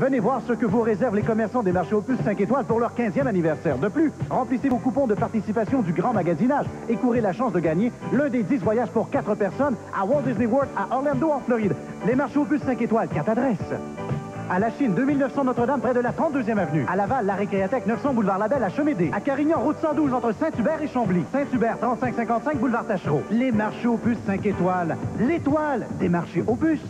Venez voir ce que vous réservent les commerçants des marchés Opus 5 étoiles pour leur 15e anniversaire. De plus, remplissez vos coupons de participation du grand magasinage et courez la chance de gagner l'un des 10 voyages pour 4 personnes à Walt Disney World à Orlando, en Floride. Les marchés Opus 5 étoiles, 4 adresses. À La Chine, 2900 Notre-Dame, près de la 32e avenue. À Laval, la Récréathèque, 900 boulevard Labelle, à Chemédé. À Carignan, route 112, entre Saint-Hubert et Chambly. Saint-Hubert, 3555 boulevard Tachereau. Les marchés Opus 5 étoiles. L'étoile des marchés Opus.